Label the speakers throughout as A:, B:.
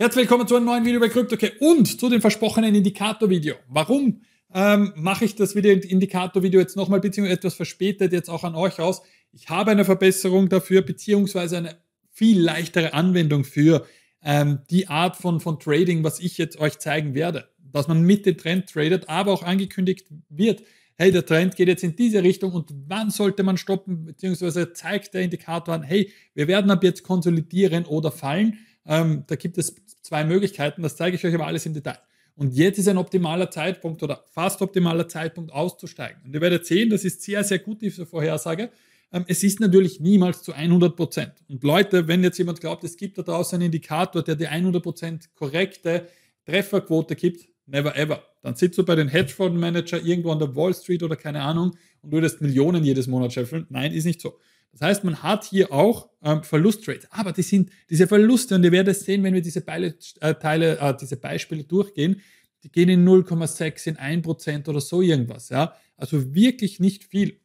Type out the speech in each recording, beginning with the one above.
A: Herzlich willkommen zu einem neuen Video bei CryptoK und zu dem versprochenen Indikator-Video. Warum ähm, mache ich das Video Indikator-Video jetzt nochmal, beziehungsweise etwas verspätet jetzt auch an euch raus? Ich habe eine Verbesserung dafür, beziehungsweise eine viel leichtere Anwendung für ähm, die Art von, von Trading, was ich jetzt euch zeigen werde. Dass man mit dem Trend tradet, aber auch angekündigt wird, hey, der Trend geht jetzt in diese Richtung und wann sollte man stoppen, beziehungsweise zeigt der Indikator an, hey, wir werden ab jetzt konsolidieren oder fallen. Ähm, da gibt es zwei Möglichkeiten, das zeige ich euch aber alles im Detail. Und jetzt ist ein optimaler Zeitpunkt oder fast optimaler Zeitpunkt auszusteigen. Und ihr werdet sehen, das ist sehr, sehr gut, diese Vorhersage. Ähm, es ist natürlich niemals zu 100 Prozent. Und Leute, wenn jetzt jemand glaubt, es gibt da draußen einen Indikator, der die 100 Prozent korrekte Trefferquote gibt, never ever. Dann sitzt du bei den Hedgefondsmanager irgendwo an der Wall Street oder keine Ahnung und würdest Millionen jedes Monat scheffeln. Nein, ist nicht so. Das heißt, man hat hier auch ähm, Verlusttrades, aber die sind diese Verluste und ihr werdet sehen, wenn wir diese, Beile, äh, Teile, äh, diese Beispiele durchgehen, die gehen in 0,6, in 1% oder so irgendwas. Ja? Also wirklich nicht viel.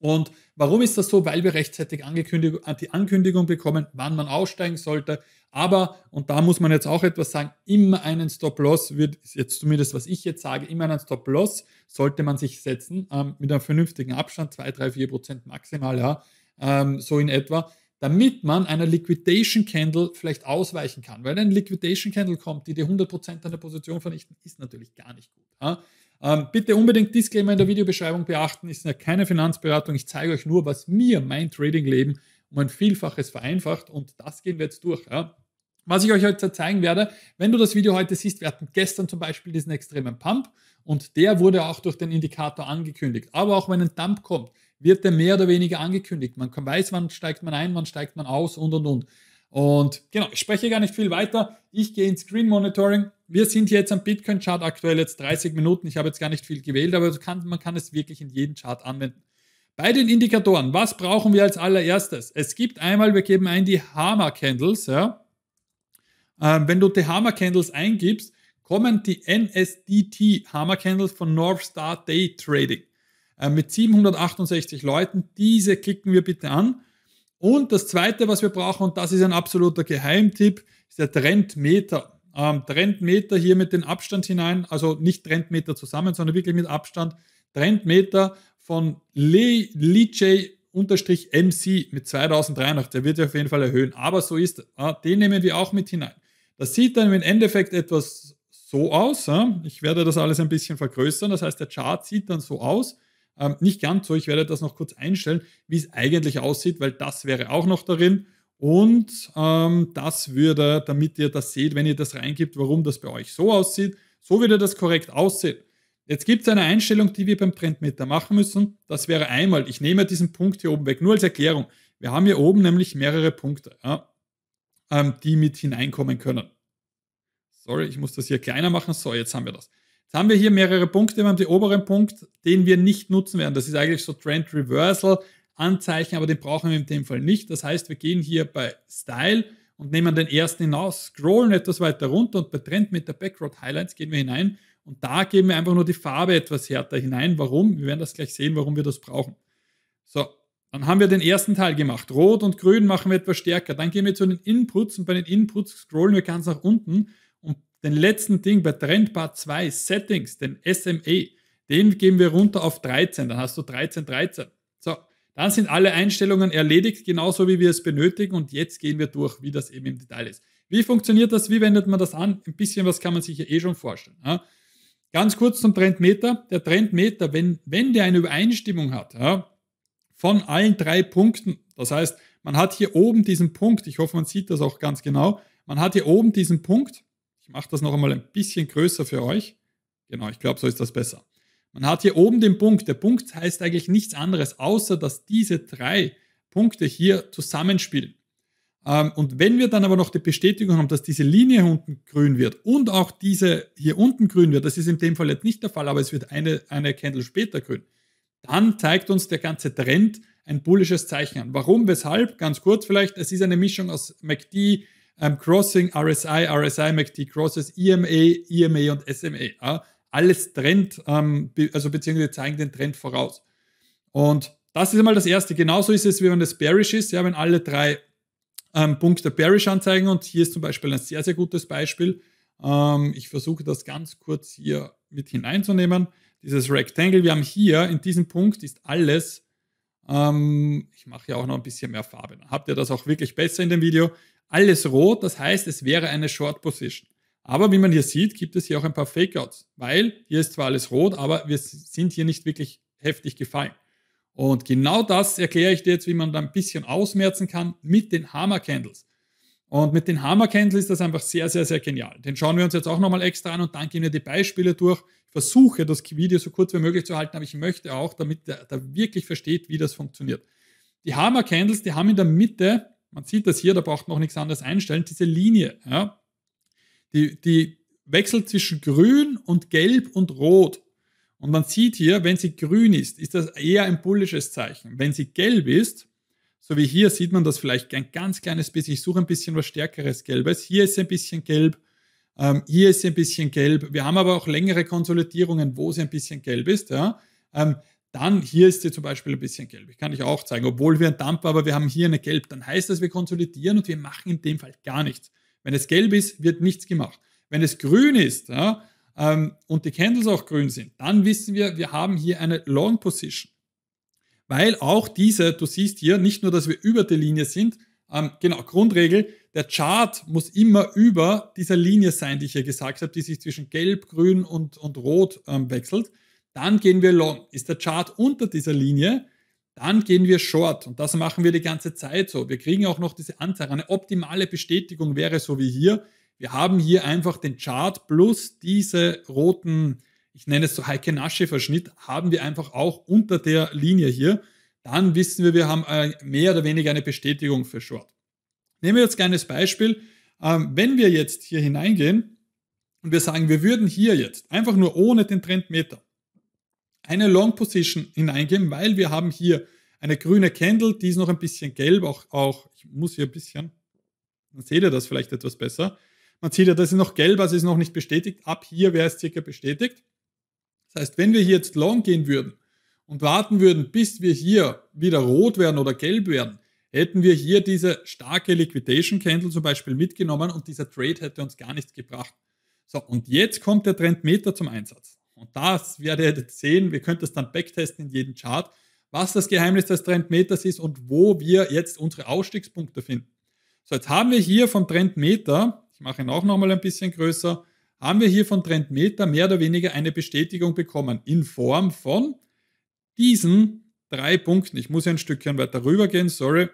A: Und warum ist das so? Weil wir rechtzeitig äh, die Ankündigung bekommen, wann man aussteigen sollte. Aber, und da muss man jetzt auch etwas sagen, immer einen Stop-Loss wird, jetzt zumindest was ich jetzt sage, immer einen Stop-Loss sollte man sich setzen, ähm, mit einem vernünftigen Abstand, 2, 3, 4 Prozent maximal, ja ähm, so in etwa, damit man einer Liquidation Candle vielleicht ausweichen kann. Weil ein Liquidation Candle kommt, die die 100% an der Position vernichten, ist natürlich gar nicht gut. Ja? Ähm, bitte unbedingt Disclaimer in der Videobeschreibung beachten, ist ja keine Finanzberatung. Ich zeige euch nur, was mir mein Trading-Leben um ein Vielfaches vereinfacht und das gehen wir jetzt durch. Ja? Was ich euch heute zeigen werde, wenn du das Video heute siehst, wir hatten gestern zum Beispiel diesen extremen Pump und der wurde auch durch den Indikator angekündigt. Aber auch wenn ein Dump kommt, wird der mehr oder weniger angekündigt. Man weiß, wann steigt man ein, wann steigt man aus und und und. Und genau, ich spreche gar nicht viel weiter. Ich gehe ins Screen Monitoring. Wir sind jetzt am Bitcoin-Chart aktuell jetzt 30 Minuten. Ich habe jetzt gar nicht viel gewählt, aber kann, man kann es wirklich in jedem Chart anwenden. Bei den Indikatoren, was brauchen wir als allererstes? Es gibt einmal, wir geben ein die Hammer Candles. Ja. Ähm, wenn du die Hammer Candles eingibst, kommen die NSDT Hammer Candles von North Star Day Trading. Äh, mit 768 Leuten. Diese klicken wir bitte an. Und das Zweite, was wir brauchen, und das ist ein absoluter Geheimtipp, ist der Trendmeter. Ähm, Trendmeter hier mit dem Abstand hinein, also nicht Trendmeter zusammen, sondern wirklich mit Abstand. Trendmeter von LeJ MC mit 2083, der wird sich auf jeden Fall erhöhen, aber so ist es. Den nehmen wir auch mit hinein. Das sieht dann im Endeffekt etwas so aus. Ich werde das alles ein bisschen vergrößern, das heißt, der Chart sieht dann so aus. Ähm, nicht ganz so, ich werde das noch kurz einstellen, wie es eigentlich aussieht, weil das wäre auch noch darin. Und ähm, das würde, damit ihr das seht, wenn ihr das reingibt, warum das bei euch so aussieht, so würde das korrekt aussehen. Jetzt gibt es eine Einstellung, die wir beim Trendmeter machen müssen. Das wäre einmal, ich nehme diesen Punkt hier oben weg, nur als Erklärung. Wir haben hier oben nämlich mehrere Punkte, ja, ähm, die mit hineinkommen können. Sorry, ich muss das hier kleiner machen. So, jetzt haben wir das. Jetzt haben wir hier mehrere Punkte. Wir haben den oberen Punkt, den wir nicht nutzen werden. Das ist eigentlich so Trend Reversal Anzeichen, aber den brauchen wir in dem Fall nicht. Das heißt, wir gehen hier bei Style und nehmen den ersten hinaus, scrollen etwas weiter runter und bei Trend mit der Background Highlights gehen wir hinein und da geben wir einfach nur die Farbe etwas härter hinein. Warum? Wir werden das gleich sehen, warum wir das brauchen. So, dann haben wir den ersten Teil gemacht. Rot und Grün machen wir etwas stärker. Dann gehen wir zu den Inputs und bei den Inputs scrollen wir ganz nach unten den letzten Ding bei Trendbar 2 Settings, den SMA, den geben wir runter auf 13. Dann hast du 13, 13. So, dann sind alle Einstellungen erledigt, genauso wie wir es benötigen. Und jetzt gehen wir durch, wie das eben im Detail ist. Wie funktioniert das? Wie wendet man das an? Ein bisschen was kann man sich ja eh schon vorstellen. Ja? Ganz kurz zum Trendmeter. Der Trendmeter, wenn, wenn der eine Übereinstimmung hat ja, von allen drei Punkten, das heißt, man hat hier oben diesen Punkt, ich hoffe, man sieht das auch ganz genau, man hat hier oben diesen Punkt, mache das noch einmal ein bisschen größer für euch. Genau, ich glaube, so ist das besser. Man hat hier oben den Punkt. Der Punkt heißt eigentlich nichts anderes, außer dass diese drei Punkte hier zusammenspielen. Ähm, und wenn wir dann aber noch die Bestätigung haben, dass diese Linie unten grün wird und auch diese hier unten grün wird, das ist in dem Fall jetzt nicht der Fall, aber es wird eine, eine Candle später grün, dann zeigt uns der ganze Trend ein bullisches Zeichen an. Warum, weshalb? Ganz kurz vielleicht, es ist eine Mischung aus MACD, ähm, Crossing, RSI, RSI, MACD Crosses, EMA, EMA und SMA. Ja? Alles Trend, ähm, be also beziehungsweise zeigen den Trend voraus. Und das ist einmal das Erste. Genauso ist es, wie wenn das bearish ist, ja, wenn alle drei ähm, Punkte bearish anzeigen und hier ist zum Beispiel ein sehr, sehr gutes Beispiel. Ähm, ich versuche das ganz kurz hier mit hineinzunehmen. Dieses Rectangle, wir haben hier in diesem Punkt ist alles, ähm, ich mache ja auch noch ein bisschen mehr Farbe, habt ihr das auch wirklich besser in dem Video, alles rot, das heißt, es wäre eine Short Position. Aber wie man hier sieht, gibt es hier auch ein paar Fakeouts, weil hier ist zwar alles rot, aber wir sind hier nicht wirklich heftig gefallen. Und genau das erkläre ich dir jetzt, wie man da ein bisschen ausmerzen kann mit den Hammer Candles. Und mit den Hammer Candles ist das einfach sehr, sehr, sehr genial. Den schauen wir uns jetzt auch nochmal extra an und dann gehen wir die Beispiele durch. Ich versuche, das Video so kurz wie möglich zu halten, aber ich möchte auch, damit der, der wirklich versteht, wie das funktioniert. Die Hammer Candles, die haben in der Mitte, man sieht das hier, da braucht man auch nichts anderes einstellen, diese Linie. Ja, die, die wechselt zwischen grün und gelb und rot. Und man sieht hier, wenn sie grün ist, ist das eher ein bullisches Zeichen. Wenn sie gelb ist, so wie hier sieht man das vielleicht ein ganz kleines bisschen. Ich suche ein bisschen was stärkeres Gelbes. Hier ist ein bisschen gelb. Ähm, hier ist ein bisschen gelb. Wir haben aber auch längere Konsolidierungen, wo sie ein bisschen gelb ist. Ja. Ähm, dann hier ist sie zum Beispiel ein bisschen gelb. Ich kann ich auch zeigen, obwohl wir ein Dump, aber wir haben hier eine gelb. Dann heißt das, wir konsolidieren und wir machen in dem Fall gar nichts. Wenn es gelb ist, wird nichts gemacht. Wenn es grün ist ja, ähm, und die Candles auch grün sind, dann wissen wir, wir haben hier eine Long Position. Weil auch diese, du siehst hier, nicht nur, dass wir über der Linie sind, ähm, genau, Grundregel, der Chart muss immer über dieser Linie sein, die ich hier gesagt habe, die sich zwischen Gelb, Grün und, und Rot ähm, wechselt. Dann gehen wir long. Ist der Chart unter dieser Linie, dann gehen wir short. Und das machen wir die ganze Zeit so. Wir kriegen auch noch diese Anzeige. Eine optimale Bestätigung wäre so wie hier. Wir haben hier einfach den Chart plus diese roten, ich nenne es so Heike-Nasche-Verschnitt, haben wir einfach auch unter der Linie hier. Dann wissen wir, wir haben äh, mehr oder weniger eine Bestätigung für Short. Nehmen wir jetzt ein kleines Beispiel. Ähm, wenn wir jetzt hier hineingehen und wir sagen, wir würden hier jetzt einfach nur ohne den Trendmeter eine Long Position hineingeben, weil wir haben hier eine grüne Candle, die ist noch ein bisschen gelb, auch, auch ich muss hier ein bisschen, dann seht ihr das vielleicht etwas besser. Man sieht ja, das ist noch gelb, also ist noch nicht bestätigt. Ab hier wäre es circa bestätigt. Das heißt, wenn wir hier jetzt long gehen würden und warten würden, bis wir hier wieder rot werden oder gelb werden, hätten wir hier diese starke Liquidation Candle zum Beispiel mitgenommen und dieser Trade hätte uns gar nichts gebracht. So, und jetzt kommt der Trendmeter zum Einsatz. Und das werdet ihr jetzt sehen, wir können das dann backtesten in jedem Chart, was das Geheimnis des Trendmeters ist und wo wir jetzt unsere Ausstiegspunkte finden. So, jetzt haben wir hier vom Trendmeter ich mache ihn auch nochmal ein bisschen größer, haben wir hier von Trendmeter mehr oder weniger eine Bestätigung bekommen in Form von diesen drei Punkten. Ich muss ein Stückchen weiter rüber gehen, sorry.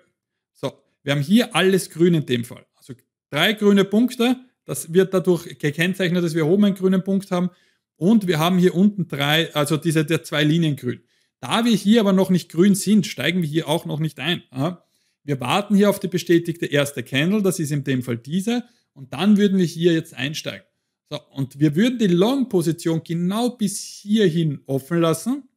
A: So, wir haben hier alles grün in dem Fall. Also drei grüne Punkte, das wird dadurch gekennzeichnet, dass wir oben einen grünen Punkt haben und wir haben hier unten drei, also diese der zwei Linien grün. Da wir hier aber noch nicht grün sind, steigen wir hier auch noch nicht ein. Wir warten hier auf die bestätigte erste Candle, das ist in dem Fall diese. Und dann würden wir hier jetzt einsteigen. So, und wir würden die Long-Position genau bis hierhin offen lassen.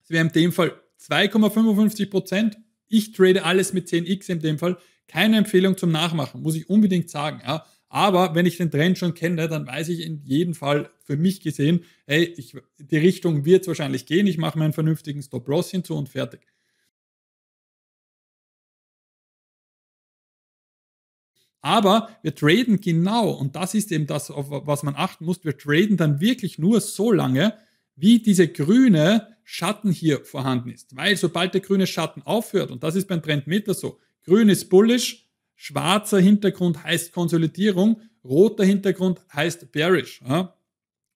A: Das wäre in dem Fall 2,55 Prozent. Ich trade alles mit 10x in dem Fall. Keine Empfehlung zum Nachmachen, muss ich unbedingt sagen. Ja. Aber wenn ich den Trend schon kenne, dann weiß ich in jedem Fall für mich gesehen, hey, ich, die Richtung wird es wahrscheinlich gehen. Ich mache meinen vernünftigen Stop-Loss hinzu und fertig. Aber wir traden genau, und das ist eben das, auf was man achten muss, wir traden dann wirklich nur so lange, wie diese grüne Schatten hier vorhanden ist. Weil sobald der grüne Schatten aufhört, und das ist beim Trendmeter so, grün ist bullish, schwarzer Hintergrund heißt Konsolidierung, roter Hintergrund heißt bearish. Ja?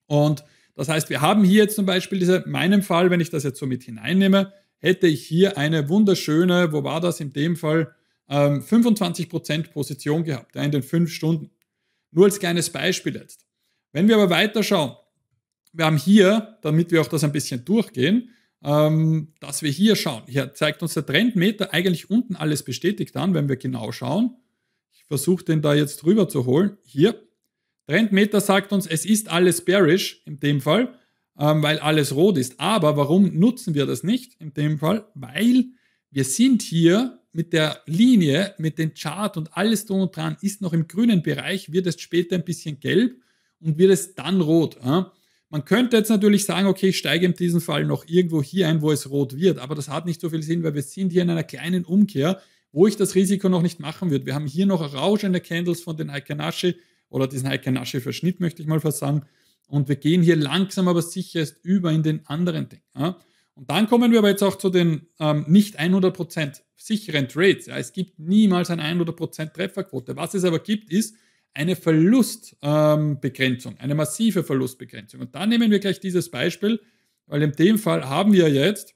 A: Und das heißt, wir haben hier jetzt zum Beispiel diese, in meinem Fall, wenn ich das jetzt so mit hineinnehme, hätte ich hier eine wunderschöne, wo war das in dem Fall, ähm, 25% Position gehabt ja, in den fünf Stunden. Nur als kleines Beispiel jetzt. Wenn wir aber weiterschauen, wir haben hier, damit wir auch das ein bisschen durchgehen, ähm, dass wir hier schauen. Hier zeigt uns der Trendmeter eigentlich unten alles bestätigt an, wenn wir genau schauen. Ich versuche den da jetzt drüber zu holen. Hier. Trendmeter sagt uns, es ist alles bearish in dem Fall, ähm, weil alles rot ist. Aber warum nutzen wir das nicht in dem Fall? Weil wir sind hier mit der Linie, mit dem Chart und alles drum und dran ist noch im grünen Bereich, wird es später ein bisschen gelb und wird es dann rot. Ja? Man könnte jetzt natürlich sagen, okay, ich steige in diesem Fall noch irgendwo hier ein, wo es rot wird, aber das hat nicht so viel Sinn, weil wir sind hier in einer kleinen Umkehr wo ich das Risiko noch nicht machen würde. Wir haben hier noch rauschende Candles von den Heikanashi oder diesen Heikanashi-Verschnitt, möchte ich mal fast sagen. Und wir gehen hier langsam aber sicher erst über in den anderen Ding. Ja? Und dann kommen wir aber jetzt auch zu den ähm, nicht 100% sicheren Trades. Ja? Es gibt niemals eine 100% Trefferquote. Was es aber gibt, ist eine Verlustbegrenzung, ähm, eine massive Verlustbegrenzung. Und da nehmen wir gleich dieses Beispiel, weil in dem Fall haben wir jetzt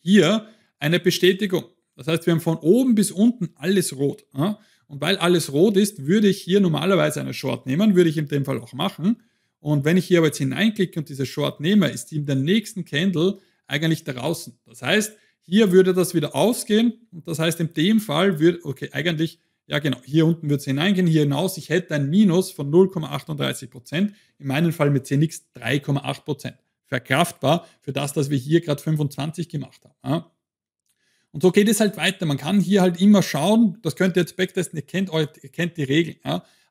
A: hier eine Bestätigung. Das heißt, wir haben von oben bis unten alles rot. Ja? Und weil alles rot ist, würde ich hier normalerweise eine Short nehmen, würde ich in dem Fall auch machen. Und wenn ich hier aber jetzt hineinklicke und diese Short nehme, ist die in der nächsten Candle eigentlich draußen. Das heißt, hier würde das wieder ausgehen. Und das heißt, in dem Fall würde, okay, eigentlich, ja genau, hier unten würde es hineingehen, hier hinaus. Ich hätte ein Minus von 0,38%. In meinem Fall mit CNX 3,8%. Verkraftbar für das, dass wir hier gerade 25 gemacht haben. Und so geht es halt weiter. Man kann hier halt immer schauen, das könnt ihr jetzt backtesten, ihr kennt, ihr kennt die Regeln.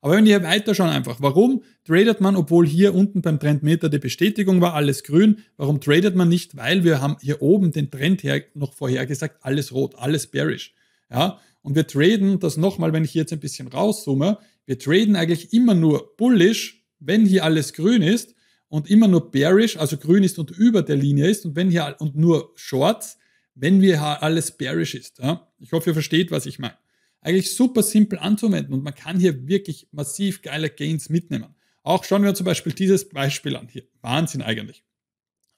A: Aber wenn hier weiter schauen einfach, warum tradet man, obwohl hier unten beim Trendmeter die Bestätigung war, alles grün, warum tradet man nicht? Weil wir haben hier oben den Trend her noch vorhergesagt, alles rot, alles bearish. Ja? Und wir traden das nochmal, wenn ich jetzt ein bisschen rauszoome, wir traden eigentlich immer nur bullish, wenn hier alles grün ist und immer nur bearish, also grün ist und über der Linie ist und wenn hier und nur shorts, wenn wir alles bearish ist. Ja? Ich hoffe, ihr versteht, was ich meine. Eigentlich super simpel anzuwenden und man kann hier wirklich massiv geile Gains mitnehmen. Auch schauen wir uns zum Beispiel dieses Beispiel an hier. Wahnsinn eigentlich.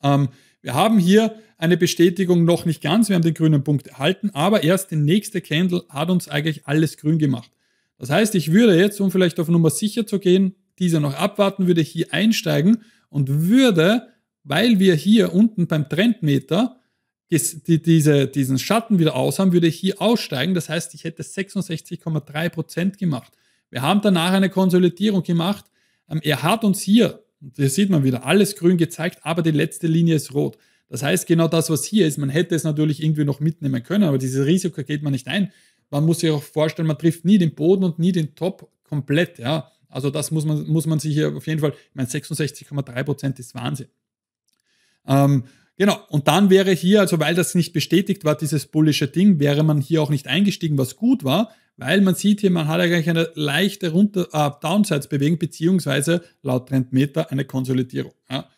A: Ähm, wir haben hier eine Bestätigung noch nicht ganz. Wir haben den grünen Punkt erhalten, aber erst die nächste Candle hat uns eigentlich alles grün gemacht. Das heißt, ich würde jetzt, um vielleicht auf Nummer sicher zu gehen, diese noch abwarten, würde hier einsteigen und würde, weil wir hier unten beim Trendmeter die, diese, diesen Schatten wieder aus haben, würde ich hier aussteigen. Das heißt, ich hätte 66,3% gemacht. Wir haben danach eine Konsolidierung gemacht. Ähm, er hat uns hier, hier sieht man wieder, alles grün gezeigt, aber die letzte Linie ist rot. Das heißt, genau das, was hier ist, man hätte es natürlich irgendwie noch mitnehmen können, aber dieses Risiko geht man nicht ein. Man muss sich auch vorstellen, man trifft nie den Boden und nie den Top komplett. Ja. Also das muss man, muss man sich hier auf jeden Fall, ich meine 66,3% ist Wahnsinn. Ähm, Genau, und dann wäre hier, also weil das nicht bestätigt war, dieses bullische Ding, wäre man hier auch nicht eingestiegen, was gut war, weil man sieht hier, man hat eigentlich eine leichte runter, äh, Downsides-Bewegung, beziehungsweise laut Trendmeter eine Konsolidierung. Ja.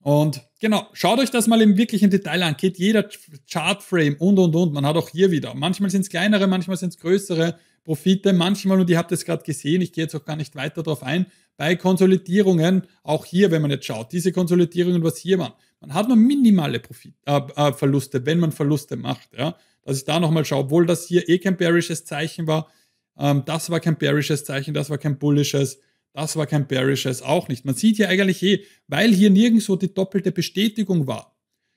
A: Und genau, schaut euch das mal im wirklichen Detail an. Geht jeder Chartframe und und und. Man hat auch hier wieder. Manchmal sind es kleinere, manchmal sind es größere Profite, manchmal, und ihr habt es gerade gesehen, ich gehe jetzt auch gar nicht weiter darauf ein, bei Konsolidierungen, auch hier, wenn man jetzt schaut, diese Konsolidierungen, was hier waren, man hat nur minimale Profit, äh, äh, Verluste, wenn man Verluste macht. Ja? Dass ich da nochmal schaue, obwohl das hier eh kein bearisches Zeichen war, ähm, das war kein bearisches Zeichen, das war kein bullisches, das war kein bearisches, auch nicht. Man sieht hier eigentlich eh, weil hier nirgendwo die doppelte Bestätigung war.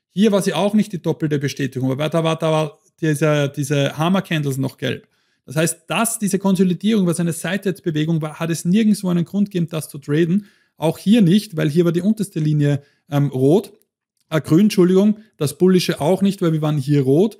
A: Hier war sie auch nicht die doppelte Bestätigung, aber da war, da war diese, diese Hammer Candles noch gelb. Das heißt, dass diese Konsolidierung, was eine Seitwärtsbewegung war, hat es nirgendwo einen Grund gegeben, das zu traden. Auch hier nicht, weil hier war die unterste Linie ähm, rot äh, grün, Entschuldigung, das bullische auch nicht, weil wir waren hier rot.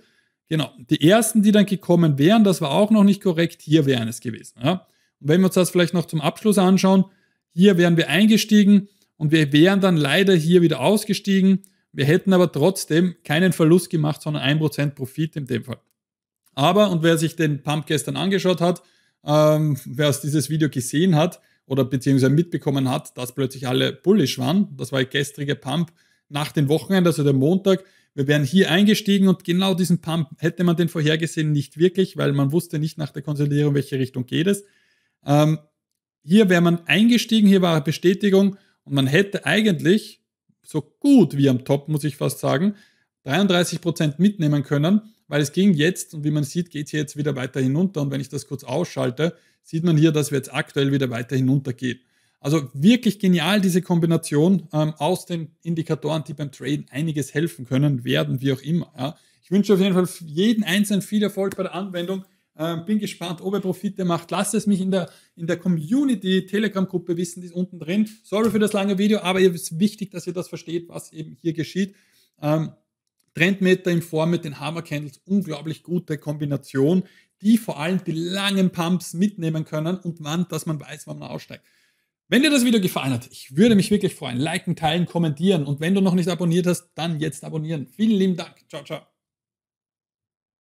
A: Genau, die ersten, die dann gekommen wären, das war auch noch nicht korrekt, hier wären es gewesen. Ja? Und wenn wir uns das vielleicht noch zum Abschluss anschauen, hier wären wir eingestiegen und wir wären dann leider hier wieder ausgestiegen. Wir hätten aber trotzdem keinen Verlust gemacht, sondern 1% Profit in dem Fall. Aber, und wer sich den Pump gestern angeschaut hat, ähm, wer aus dieses Video gesehen hat oder beziehungsweise mitbekommen hat, dass plötzlich alle bullish waren, das war der gestrige Pump, nach den Wochenende, also der Montag. Wir wären hier eingestiegen und genau diesen Pump hätte man den vorhergesehen nicht wirklich, weil man wusste nicht nach der Konsolidierung, welche Richtung geht es. Ähm, hier wäre man eingestiegen, hier war eine Bestätigung und man hätte eigentlich so gut wie am Top, muss ich fast sagen, 33 Prozent mitnehmen können, weil es ging jetzt, und wie man sieht, geht es hier jetzt wieder weiter hinunter. Und wenn ich das kurz ausschalte, sieht man hier, dass wir jetzt aktuell wieder weiter hinuntergehen. Also wirklich genial diese Kombination ähm, aus den Indikatoren, die beim Traden einiges helfen können, werden, wie auch immer. Ja. Ich wünsche auf jeden Fall jeden Einzelnen viel Erfolg bei der Anwendung. Ähm, bin gespannt, ob er Profite macht. Lasst es mich in der, in der Community Telegram-Gruppe wissen, die ist unten drin. Sorry für das lange Video, aber es ist wichtig, dass ihr das versteht, was eben hier geschieht. Ähm, Trendmeter in Form mit den Hammer Candles, unglaublich gute Kombination, die vor allem die langen Pumps mitnehmen können und wann, dass man weiß, wann man aussteigt. Wenn dir das Video gefallen hat, ich würde mich wirklich freuen. Liken, teilen, kommentieren und wenn du noch nicht abonniert hast, dann jetzt abonnieren. Vielen lieben Dank. Ciao, ciao.